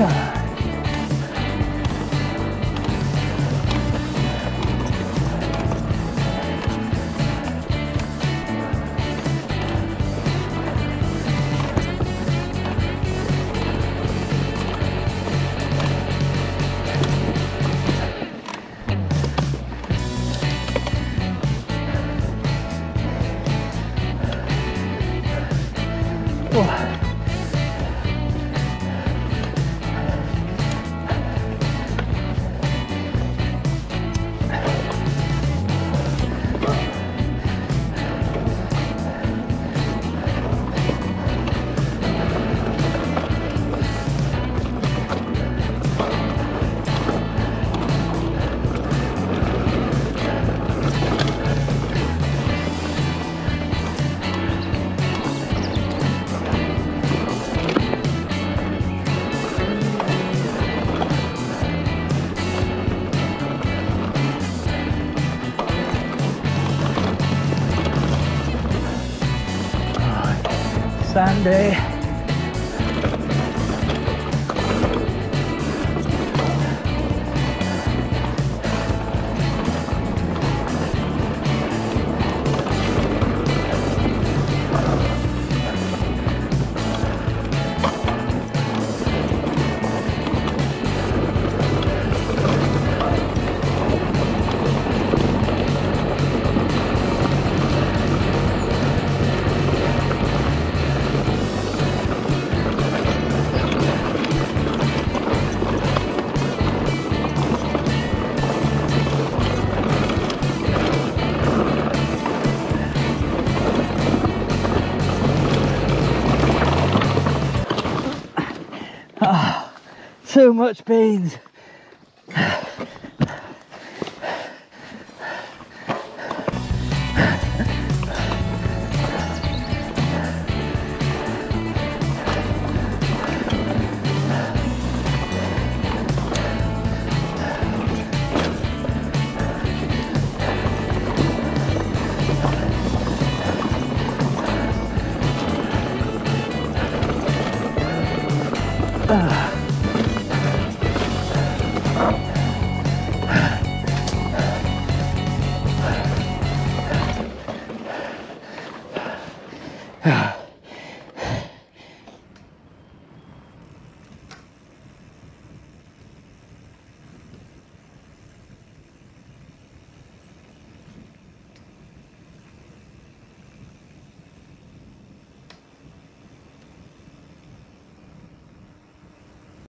Come on. Oh. Sunday. Ah, so much beans. 아. 야.